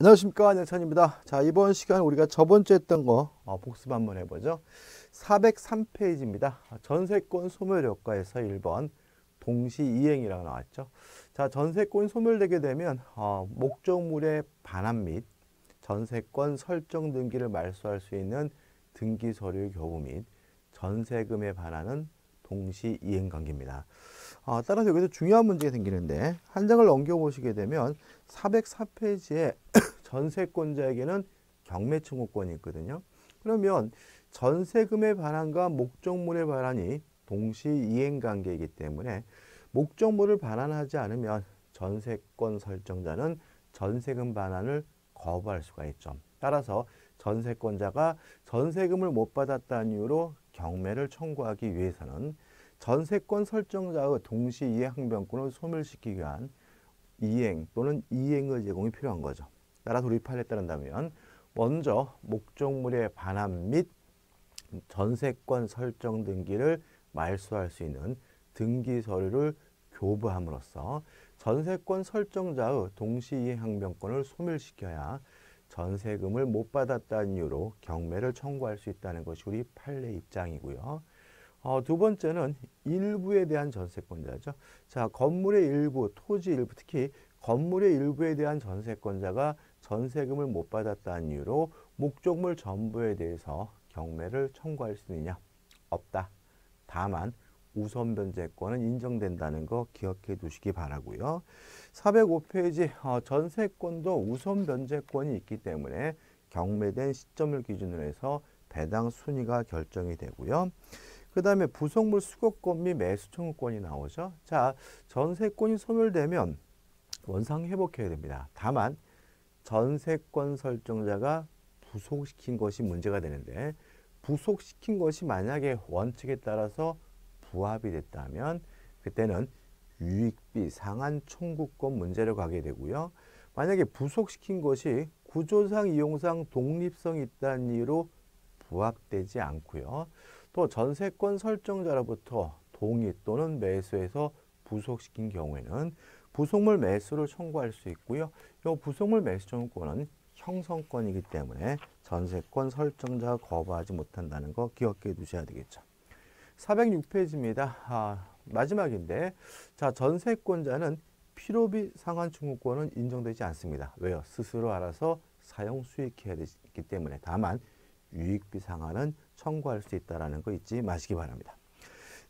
안녕하십니까 안녕찬입니다. 자 이번 시간 우리가 저번주 했던 거 어, 복습 한번 해보죠. 403페이지입니다. 전세권 소멸효과에서 1번 동시이행이라고 나왔죠. 자 전세권 소멸되게 되면 어, 목적물의 반환 및 전세권 설정 등기를 말소할 수 있는 등기 서류 교부 및 전세금의 반환은 동시이행 관계입니다. 어, 따라서 여기서 중요한 문제가 생기는데 한 장을 넘겨보시게 되면 404페이지에 전세권자에게는 경매 청구권이 있거든요. 그러면 전세금의 반환과 목적물의 반환이 동시 이행 관계이기 때문에 목적물을 반환하지 않으면 전세권 설정자는 전세금 반환을 거부할 수가 있죠. 따라서 전세권자가 전세금을 못 받았다는 이유로 경매를 청구하기 위해서는 전세권 설정자의 동시 이행 항변권을 소멸시키기 위한 이행 또는 이행의 제공이 필요한 거죠. 우리 판례에 따른다면 먼저 목적물의 반환 및 전세권 설정 등기를 말소할 수 있는 등기 서류를 교부함으로써 전세권 설정자의 동시 이행 항변권을 소멸시켜야 전세금을 못 받았다는 이유로 경매를 청구할 수 있다는 것이 우리 판례 입장이고요. 어, 두 번째는 일부에 대한 전세권자죠. 자, 건물의 일부, 토지 일부, 특히 건물의 일부에 대한 전세권자가 전세금을 못 받았다는 이유로 목적물 전부에 대해서 경매를 청구할 수 있느냐? 없다. 다만 우선 변제권은 인정된다는 거 기억해 두시기 바라고요. 405페이지 어, 전세권도 우선 변제권이 있기 때문에 경매된 시점을 기준으로 해서 배당 순위가 결정이 되고요. 그 다음에 부속물 수거권 및 매수 청구권이 나오죠. 자, 전세권이 소멸되면 원상 회복해야 됩니다. 다만 전세권 설정자가 부속시킨 것이 문제가 되는데 부속시킨 것이 만약에 원칙에 따라서 부합이 됐다면 그때는 유익비 상한 청구권 문제로 가게 되고요. 만약에 부속시킨 것이 구조상 이용상 독립성이 있다는 이유로 부합되지 않고요. 또 전세권 설정자로부터 동의 또는 매수해서 부속시킨 경우에는 부속물 매수를 청구할 수 있고요. 이 부속물 매수 청구권은 형성권이기 때문에 전세권 설정자가 거부하지 못한다는 거 기억해 두셔야 되겠죠. 406페이지입니다. 아, 마지막인데 자 전세권자는 필요비 상환 청구권은 인정되지 않습니다. 왜요? 스스로 알아서 사용 수익해야 되기 때문에 다만 유익비 상환은 청구할 수 있다는 거 잊지 마시기 바랍니다.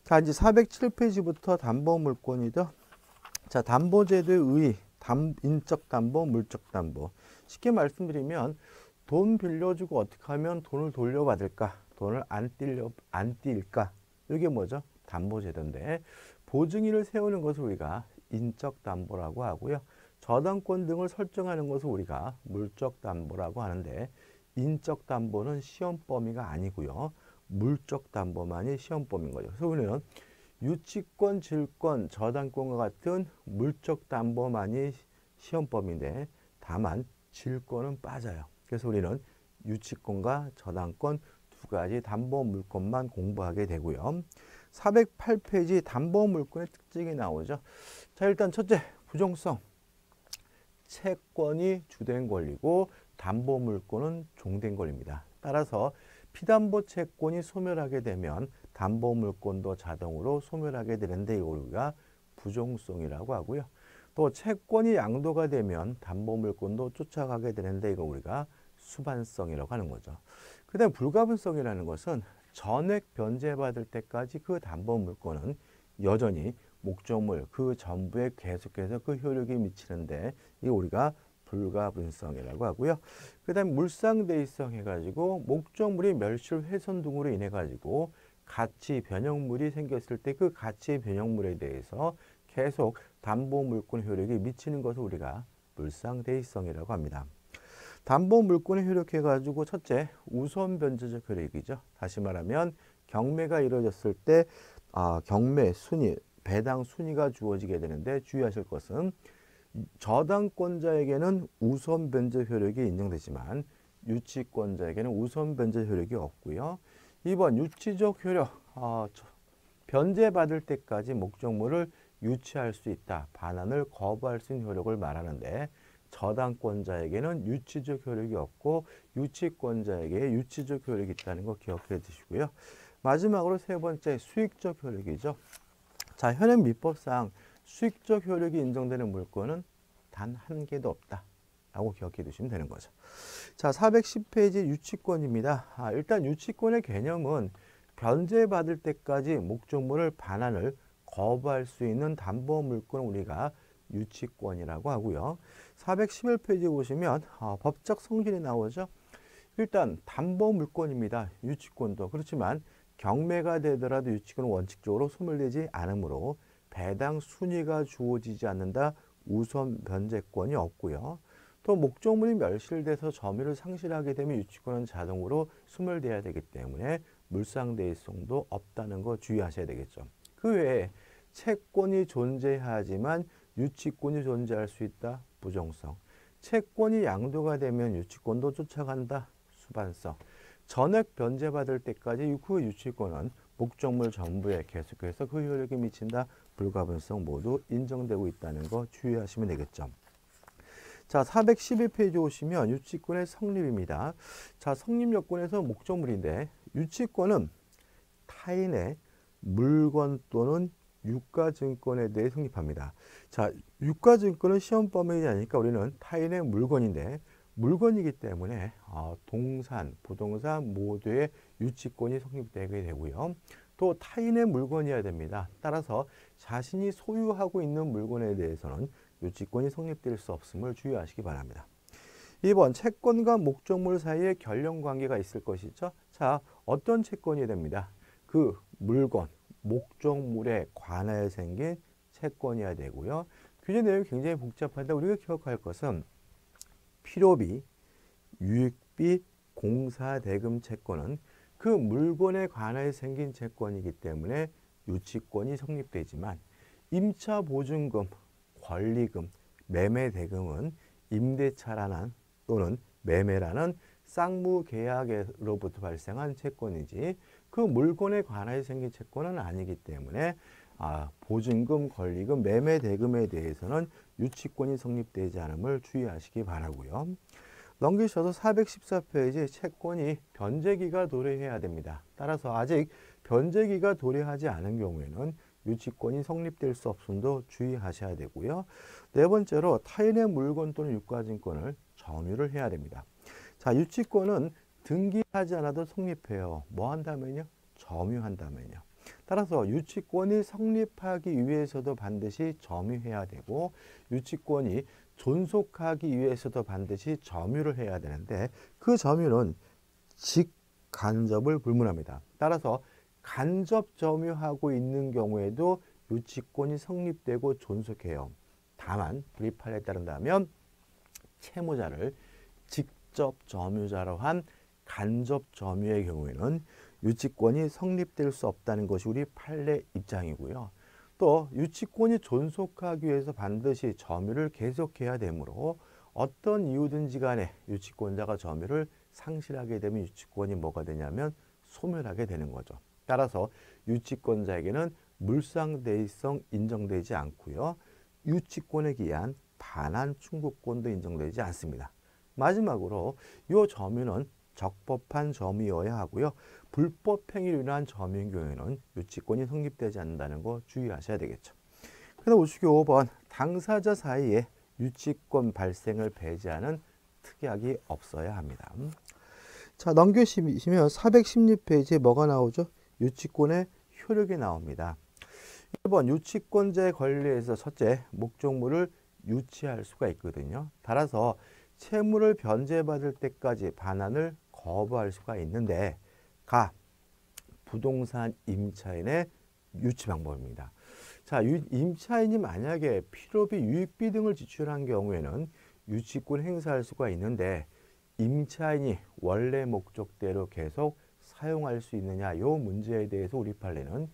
자, 이제 407페이지부터 담보 물권이죠. 자, 담보제도의 의, 담, 인적 담보, 물적 담보. 쉽게 말씀드리면 돈 빌려주고 어떻게 하면 돈을 돌려받을까? 돈을 안 뛸려 안 뛸까? 이게 뭐죠? 담보제도인데 보증인을 세우는 것을 우리가 인적 담보라고 하고요. 저당권 등을 설정하는 것을 우리가 물적 담보라고 하는데 인적 담보는 시험 범위가 아니고요. 물적 담보만이 시험 범위인 거죠. 그래서 우리는 유치권, 질권, 저당권과 같은 물적 담보만이 시험 범위인데 다만 질권은 빠져요. 그래서 우리는 유치권과 저당권 두 가지 담보 물권만 공부하게 되고요. 408페이지 담보 물권의 특징이 나오죠. 자, 일단 첫째, 부정성. 채권이 주된 권리고 담보 물권은 종된 권리입니다. 따라서 피담보 채권이 소멸하게 되면 담보 물권도 자동으로 소멸하게 되는데 이걸 우리가 부종성이라고 하고요. 또 채권이 양도가 되면 담보 물권도 쫓아가게 되는데 이거 우리가 수반성이라고 하는 거죠. 그 다음 불가분성이라는 것은 전액 변제받을 때까지 그 담보 물권은 여전히 목적물 그 전부에 계속해서 그 효력이 미치는데 이 우리가 불가분성이라고 하고요. 그 다음 물상대의성 해가지고 목적물이 멸실 훼손 등으로 인해 가지고 가치 변형물이 생겼을 때 그 가치 변형물에 대해서 계속 담보물권 효력이 미치는 것을 우리가 물상대의성이라고 합니다. 담보물권의 효력해가지고 첫째 우선 변제적 효력이죠. 다시 말하면 경매가 이루어졌을 때 아, 경매 순위, 배당 순위가 주어지게 되는데 주의하실 것은 저당권자에게는 우선 변제 효력이 인정되지만 유치권자에게는 우선 변제 효력이 없고요. 2번 유치적 효력 어, 변제받을 때까지 목적물을 유치할 수 있다. 반환을 거부할 수 있는 효력을 말하는데 저당권자에게는 유치적 효력이 없고 유치권자에게 유치적 효력이 있다는 거 기억해 두시고요. 마지막으로 세 번째 수익적 효력이죠. 자, 현행 민법상 수익적 효력이 인정되는 물건은 단 한 개도 없다. 라고 기억해 두시면 되는 거죠. 자, 410페이지 유치권입니다. 아, 일단 유치권의 개념은 변제받을 때까지 목적물을 반환을 거부할 수 있는 담보 물건을 우리가 유치권이라고 하고요. 411페이지 보시면 어, 법적 성질이 나오죠. 일단 담보 물건입니다. 유치권도 그렇지만 경매가 되더라도 유치권은 원칙적으로 소멸되지 않으므로 배당 순위가 주어지지 않는다. 우선 변제권이 없고요. 또 목적물이 멸실돼서 점유를 상실하게 되면 유치권은 자동으로 소멸돼야 되기 때문에 물상대의성도 없다는 거 주의하셔야 되겠죠. 그 외에 채권이 존재하지만 유치권이 존재할 수 있다. 부정성. 채권이 양도가 되면 유치권도 쫓아간다. 수반성. 전액 변제받을 때까지 그 유치권은 목적물 전부에 계속해서 그 효력이 미친다. 불가분성 모두 인정되고 있다는 거 주의하시면 되겠죠. 자, 412페이지 오시면 유치권의 성립입니다. 자, 성립 요건에서 목적물인데 유치권은 타인의 물건 또는 유가증권에 대해 성립합니다. 자, 유가증권은 시험 범위이 아니니까 우리는 타인의 물건인데 물건이기 때문에 어, 동산, 부동산 모두의 유치권이 성립되게 되고요. 또 타인의 물건이어야 됩니다. 따라서 자신이 소유하고 있는 물건에 대해서는 유치권이 성립될 수 없음을 주의하시기 바랍니다. 2번 채권과 목적물 사이에 결령 관계가 있을 것이죠. 자, 어떤 채권이 됩니다. 그 물건, 목적물에 관하여 생긴 채권이어야 되고요. 규제 내용이 굉장히 복잡한데 우리가 기억할 것은 필요비, 유익비, 공사대금 채권은 그 물건에 관하여 생긴 채권이기 때문에 유치권이 성립되지만 임차 보증금, 권리금, 매매대금은 임대차라는 또는 매매라는 쌍무 계약으로부터 발생한 채권이지 그 물건에 관하여 생긴 채권은 아니기 때문에 아, 보증금, 권리금, 매매 대금에 대해서는 유치권이 성립되지 않음을 주의하시기 바라고요. 넘기셔서 414페이지 채권이 변제기가 도래해야 됩니다. 따라서 아직 변제기가 도래하지 않은 경우에는 유치권이 성립될 수 없음도 주의하셔야 되고요. 네 번째로 타인의 물건 또는 유가증권을 점유를 해야 됩니다. 자, 유치권은 등기하지 않아도 성립해요. 뭐 한다면요? 점유한다면요. 따라서 유치권이 성립하기 위해서도 반드시 점유해야 되고 유치권이 존속하기 위해서도 반드시 점유를 해야 되는데 그 점유는 직간접을 불문합니다. 따라서 간접 점유하고 있는 경우에도 유치권이 성립되고 존속해요. 다만 우리 판에 따른다면 채무자를 직접 점유자로 한 간접 점유의 경우에는 유치권이 성립될 수 없다는 것이 우리 판례 입장이고요. 또 유치권이 존속하기 위해서 반드시 점유를 계속해야 되므로 어떤 이유든지 간에 유치권자가 점유를 상실하게 되면 유치권이 뭐가 되냐면 소멸하게 되는 거죠. 따라서 유치권자에게는 물상대의성 인정되지 않고요. 유치권에 기한 반환 충고권도 인정되지 않습니다. 마지막으로 이 점유는 적법한 점유여야 하고요. 불법 행위로 인한 점유인 경우에는 유치권이 성립되지 않는다는 거 주의하셔야 되겠죠. 그다음 보시기 5번 당사자 사이에 유치권 발생을 배제하는 특약이 없어야 합니다. 자 넘겨시면 416페이지에 뭐가 나오죠? 유치권의 효력이 나옵니다. 1번 유치권자의 권리에서 첫째 목적물을 유치할 수가 있거든요. 따라서 채무를 변제받을 때까지 반환을 거부할 수가 있는데 가 부동산 임차인의 유치 방법입니다. 자, 임차인이 만약에 필요비, 유익비 등을 지출한 경우에는 유치권 행사할 수가 있는데 임차인이 원래 목적대로 계속 사용할 수 있느냐 요 문제에 대해서 우리 판례는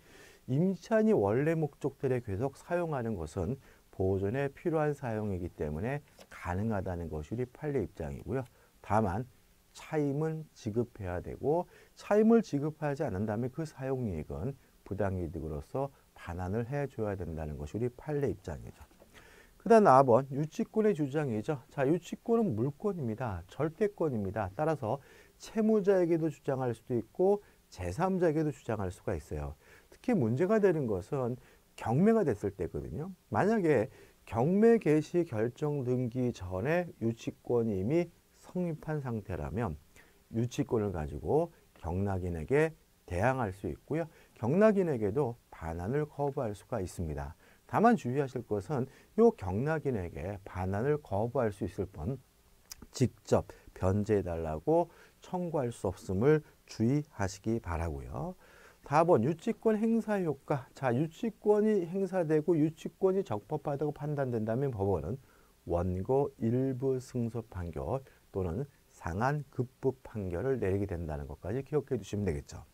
임차인이 원래 목적대로 계속 사용하는 것은 보존에 필요한 사용이기 때문에 가능하다는 것이 우리 판례 입장이고요. 다만 차임은 지급해야 되고 차임을 지급하지 않는다면 그 사용이익은 부당이득으로서 반환을 해줘야 된다는 것이 우리 판례 입장이죠. 그 다음 4번 유치권의 주장이죠. 자, 유치권은 물권입니다. 절대권입니다. 따라서 채무자에게도 주장할 수도 있고 제3자에게도 주장할 수가 있어요. 특히 문제가 되는 것은 경매가 됐을 때거든요. 만약에 경매 개시 결정 등기 전에 유치권이 이미 성립한 상태라면 유치권을 가지고 경락인에게 대항할 수 있고요. 경락인에게도 반환을 거부할 수가 있습니다. 다만 주의하실 것은 이 경락인에게 반환을 거부할 수 있을 뿐 직접 변제해달라고 청구할 수 없음을 주의하시기 바라고요. 4번 유치권 행사 효과. 자, 유치권이 행사되고 유치권이 적법하다고 판단된다면 법원은 원고 일부 승소 판결 또는 상한 급부 판결을 내리게 된다는 것까지 기억해 두시면 되겠죠.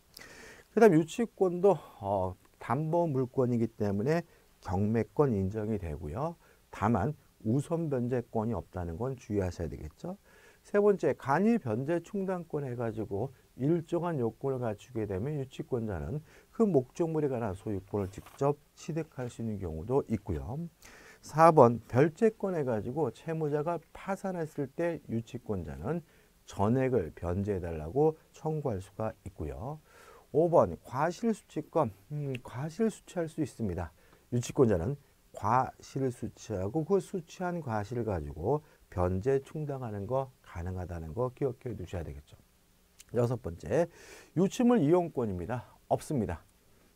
그 다음 유치권도 어, 담보 물권이기 때문에 경매권 인정이 되고요. 다만 우선 변제권이 없다는 건 주의하셔야 되겠죠. 세 번째 간이 변제 충당권 해가지고 일정한 요건을 갖추게 되면 유치권자는 그 목적물에 관한 소유권을 직접 취득할 수 있는 경우도 있고요. 4번 별채권 해가지고 채무자가 파산했을 때 유치권자는 전액을 변제해달라고 청구할 수가 있고요. 5번 과실수취권 음, 과실수취할 수 있습니다. 유치권자는 과실을 수취하고 그 수취한 과실을 가지고 변제 충당하는 거 가능하다는 거 기억해 두셔야 되겠죠. 여섯 번째, 유치물 이용권입니다. 없습니다.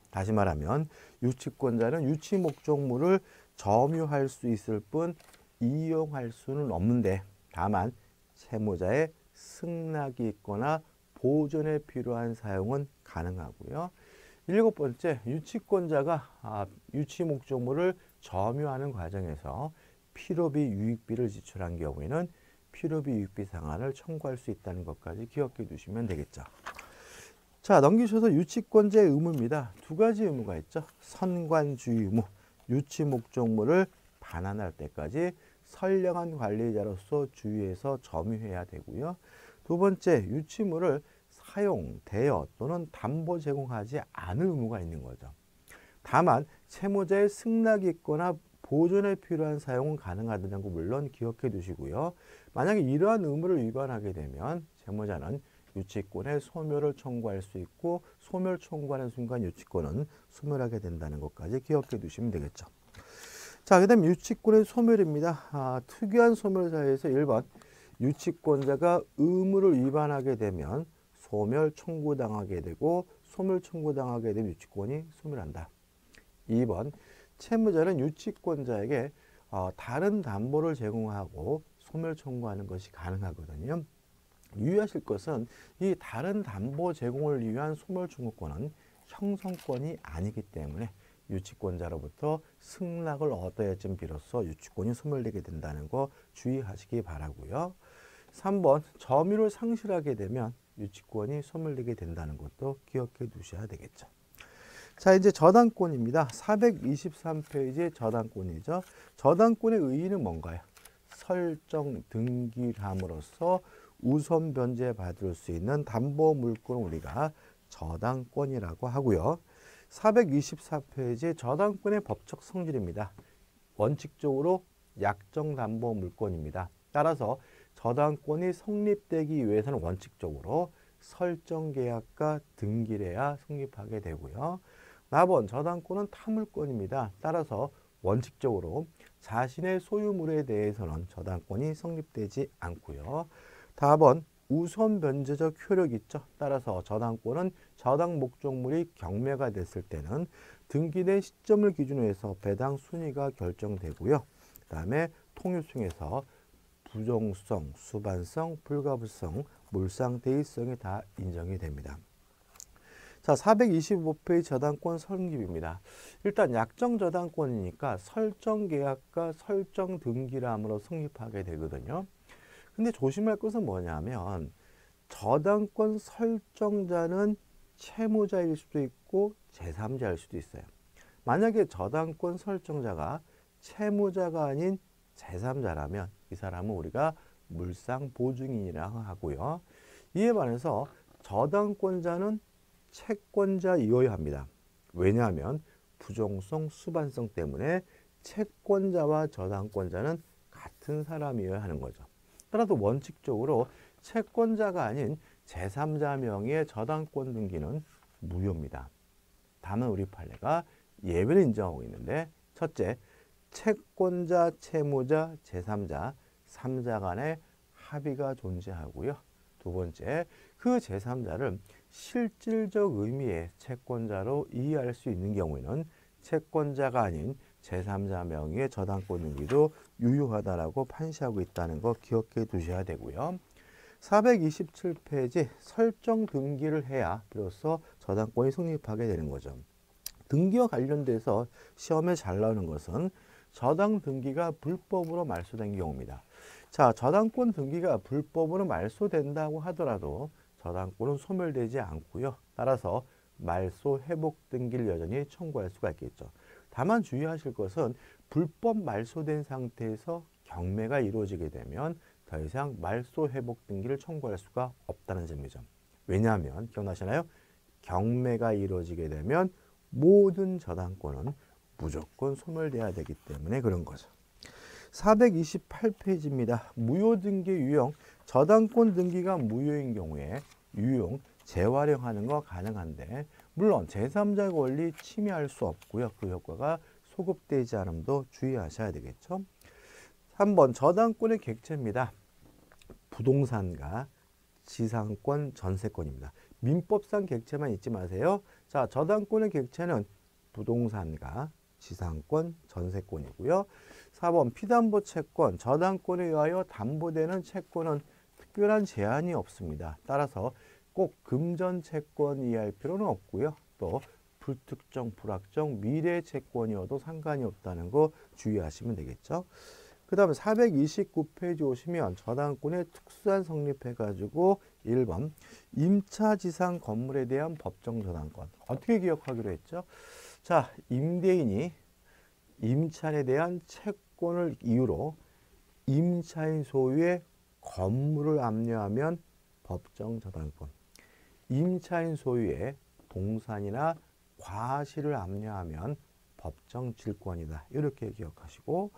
다시 말하면 유치권자는 유치 목적물을 점유할 수 있을 뿐 이용할 수는 없는데 다만 채무자의 승낙이 있거나 보존에 필요한 사용은 가능하고요. 일곱 번째, 유치권자가 아, 유치 목적물을 점유하는 과정에서 필요비 유익비를 지출한 경우에는 필요비 유익비 상한을 청구할 수 있다는 것까지 기억해 두시면 되겠죠. 자, 넘기셔서 유치권자의 의무입니다. 두 가지 의무가 있죠. 선관주의 의무, 유치 목적물을 반환할 때까지 선량한 관리자로서 주의해서 점유해야 되고요. 두 번째, 유치물을 사용, 대여 또는 담보 제공하지 않을 의무가 있는 거죠. 다만 채무자의 승낙이 있거나 보존에 필요한 사용은 가능하다는 거 물론 기억해 두시고요. 만약에 이러한 의무를 위반하게 되면 채무자는 유치권의 소멸을 청구할 수 있고 소멸 청구하는 순간 유치권은 소멸하게 된다는 것까지 기억해 두시면 되겠죠. 자, 그 다음 유치권의 소멸입니다. 아, 특유한 소멸 사에서 1번 유치권자가 의무를 위반하게 되면 소멸 청구당하게 되고 소멸 청구당하게 되면 유치권이 소멸한다. 2번 채무자는 유치권자에게 어, 다른 담보를 제공하고 소멸 청구하는 것이 가능하거든요. 유의하실 것은 이 다른 담보 제공을 위한 소멸 청구권은 형성권이 아니기 때문에 유치권자로부터 승낙을 얻어야쯤 비로소 유치권이 소멸되게 된다는 거 주의하시기 바라고요. 3번 점유를 상실하게 되면 유치권이 소멸되게 된다는 것도 기억해 두셔야 되겠죠. 자, 이제 저당권입니다. 423페이지 저당권이죠. 저당권의 의의는 뭔가요? 설정 등기함으로써 우선 변제 받을 수 있는 담보 물건을 우리가 저당권이라고 하고요. 424페이지 저당권의 법적 성질입니다. 원칙적으로 약정 담보 물건입니다. 따라서 저당권이 성립되기 위해서는 원칙적으로 설정 계약과 등기래야 성립하게 되고요. 4번 저당권은 타물권입니다. 따라서 원칙적으로 자신의 소유물에 대해서는 저당권이 성립되지 않고요. 다번 우선 변제적 효력 있죠. 따라서 저당권은 저당 목적물이 경매가 됐을 때는 등기된 시점을 기준으로 해서 배당 순위가 결정되고요. 그 다음에 통유층에서 부정성, 수반성, 불가불성, 물상대의성이 다 인정이 됩니다. 자, 425페이지 저당권 설립입니다. 일단 약정 저당권이니까 설정 계약과 설정 등기람으로 성립하게 되거든요. 근데 조심할 것은 뭐냐면 저당권 설정자는 채무자일 수도 있고 제3자일 수도 있어요. 만약에 저당권 설정자가 채무자가 아닌 제3자라면 이 사람은 우리가 물상 보증인이라고 하고요. 이에 반해서 저당권자는 채권자이어야 합니다. 왜냐하면 부정성, 수반성 때문에 채권자와 저당권자는 같은 사람이어야 하는 거죠. 따라서 원칙적으로 채권자가 아닌 제3자 명의의 저당권 등기는 무효입니다. 다만 우리 판례가 예외를 인정하고 있는데 첫째, 채권자, 채무자, 제3자, 3자 간의 합의가 존재하고요. 두 번째, 그 제3자를 실질적 의미의 채권자로 이해할 수 있는 경우에는 채권자가 아닌 제3자 명의의 저당권 등기도 유효하다라고 판시하고 있다는 거 기억해 두셔야 되고요. 427페이지 설정 등기를 해야 비로소 저당권이 성립하게 되는 거죠. 등기와 관련돼서 시험에 잘 나오는 것은 저당 등기가 불법으로 말소된 경우입니다. 자, 저당권 등기가 불법으로 말소된다고 하더라도 저당권은 소멸되지 않고요. 따라서 말소 회복 등기를 여전히 청구할 수가 있겠죠. 다만 주의하실 것은 불법 말소된 상태에서 경매가 이루어지게 되면 더 이상 말소 회복 등기를 청구할 수가 없다는 점이죠. 왜냐하면 기억나시나요? 경매가 이루어지게 되면 모든 저당권은 무조건 소멸돼야 되기 때문에 그런 거죠. 428페이지입니다. 무효등기 유형, 저당권 등기가 무효인 경우에 유용, 재활용하는 거 가능한데 물론 제3자 권리 침해할 수 없고요. 그 효과가 소급되지 않음도 주의하셔야 되겠죠. 3번 저당권의 객체입니다. 부동산과 지상권, 전세권입니다. 민법상 객체만 잊지 마세요. 자, 저당권의 객체는 부동산과 지상권, 전세권이고요. 4번 피담보 채권, 저당권에 의하여 담보되는 채권은 특별한 제한이 없습니다. 따라서 꼭 금전 채권 이해할 필요는 없고요. 또 불특정, 불확정, 미래 채권이어도 상관이 없다는 거 주의하시면 되겠죠. 그 다음에 429페이지 오시면 저당권의 특수한 성립해가지고 1번 임차지상 건물에 대한 법정 저당권 어떻게 기억하기로 했죠? 자 임대인이 임차인에 대한 채권을 이유로 임차인 소유의 건물을 압류하면 법정 저당권 임차인 소유의 동산이나 과실을 압류하면 법정 질권이다. 이렇게 기억하시고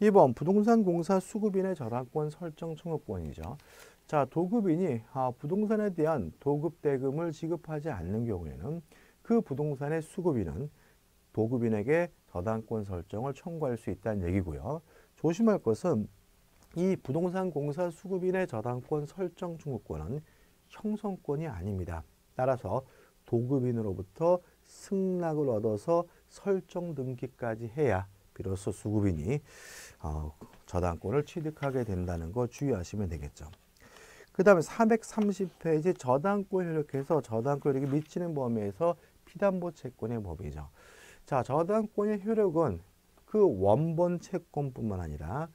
2번 부동산 공사 수급인의 저당권 설정 청구권이죠. 자, 도급인이 아, 부동산에 대한 도급 대금을 지급하지 않는 경우에는 그 부동산의 수급인은 도급인에게 저당권 설정을 청구할 수 있다는 얘기고요. 조심할 것은 이 부동산 공사 수급인의 저당권 설정 청구권은 형성권이 아닙니다. 따라서 도급인으로부터 승낙을 얻어서 설정 등기까지 해야 비로소 수급인이 어, 저당권을 취득하게 된다는 거 주의하시면 되겠죠. 그 다음에 430페이지 저당권 효력해서 저당권 효력이 미치는 범위에서 피담보 채권의 법이죠. 자, 저당권의 효력은 그 원본 채권뿐만 아니라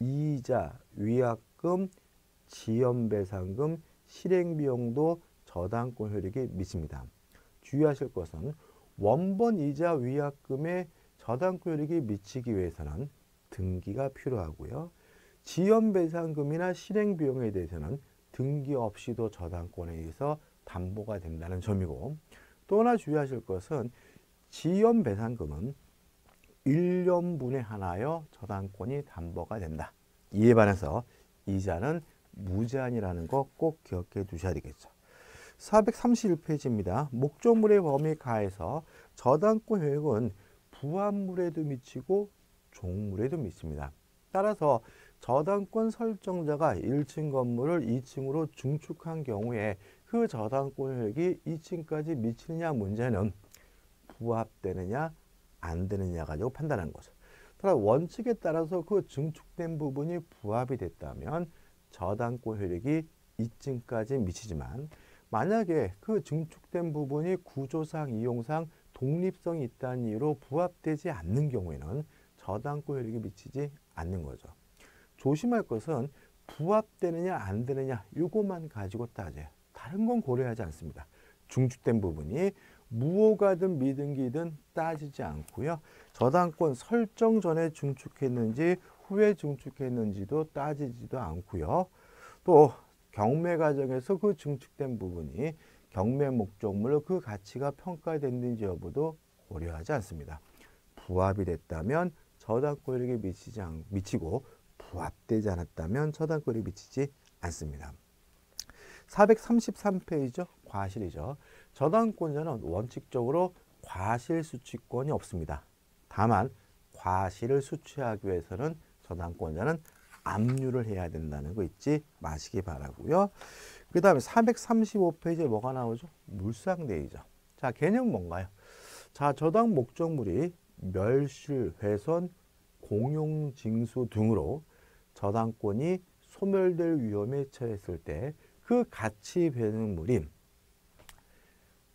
이자, 위약금, 지연배상금, 실행비용도 저당권 효력이 미칩니다. 주의하실 것은 원본 이자 위약금의 저당권 효력이 미치기 위해서는 등기가 필요하고요. 지연배상금이나 실행비용에 대해서는 등기 없이도 저당권에 의해서 담보가 된다는 점이고 또 하나 주의하실 것은 지연배상금은 1년분에 하나여 저당권이 담보가 된다. 이에 반해서 이자는 무제한이라는 거 꼭 기억해 두셔야 되겠죠. 431페이지입니다. 목적물의 범위 가에서 저당권 효력은 부합물에도 미치고 종물에도 미칩니다. 따라서 저당권 설정자가 1층 건물을 2층으로 중축한 경우에 그 저당권 효력이 2층까지 미치느냐 문제는 부합되느냐 안 되느냐 가지고 판단한 거죠. 따라 원칙에 따라서 그 증축된 부분이 부합이 됐다면 저당권 효력이 2층까지 미치지만 만약에 그 증축된 부분이 구조상 이용상 독립성이 있다는 이유로 부합되지 않는 경우에는 저당권 효력이 미치지 않는 거죠. 조심할 것은 부합되느냐 안 되느냐 이것만 가지고 따져요. 다른 건 고려하지 않습니다. 중축된 부분이 무효가든 미등기든 따지지 않고요. 저당권 설정 전에 중축했는지 후에 중축했는지도 따지지도 않고요. 또 경매 과정에서 그 증축된 부분이 경매 목적물로 그 가치가 평가됐는지 여부도 고려하지 않습니다. 부합이 됐다면 저당권에게 미치지 않, 미치고 부합되지 않았다면 저당권에 미치지 않습니다. 433페이지죠. 과실이죠. 저당권자는 원칙적으로 과실 수취권이 없습니다. 다만 과실을 수취하기 위해서는 저당권자는 압류를 해야 된다는 거 잊지 마시기 바라고요. 그 다음에 435페이지에 뭐가 나오죠? 물상대이죠. 자, 개념 뭔가요? 자, 저당 목적물이 멸실, 훼손, 공용 징수 등으로 저당권이 소멸될 위험에 처했을 때 그 가치 변형물인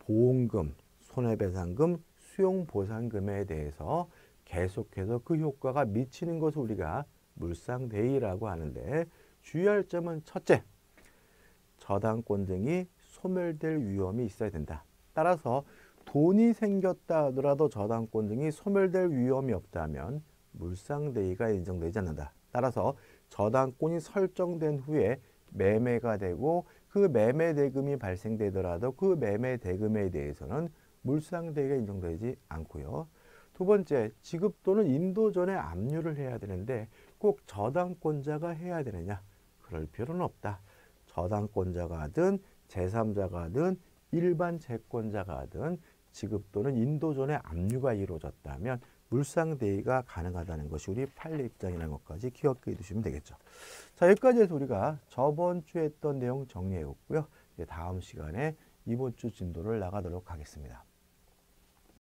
보험금, 손해배상금, 수용보상금에 대해서 계속해서 그 효과가 미치는 것을 우리가 물상대의라고 하는데 주의할 점은 첫째, 저당권 등이 소멸될 위험이 있어야 된다. 따라서 돈이 생겼다 하더라도 저당권 등이 소멸될 위험이 없다면 물상대의가 인정되지 않는다. 따라서 저당권이 설정된 후에 매매가 되고 그 매매 대금이 발생되더라도 그 매매 대금에 대해서는 물상대의가 인정되지 않고요. 두 번째, 지급 또는 인도 전에 압류를 해야 되는데 꼭 저당권자가 해야 되느냐? 그럴 필요는 없다. 저당권자가 하든 제3자가 하든 일반 채권자가 하든 지급 또는 인도 전에 압류가 이루어졌다면 물상대의가 가능하다는 것이 우리 판례 입장이라는 것까지 기억해 두시면 되겠죠. 자, 여기까지 해서 우리가 저번 주에 했던 내용 정리해. 이제 다음 시간에 이번 주 진도를 나가도록 하겠습니다.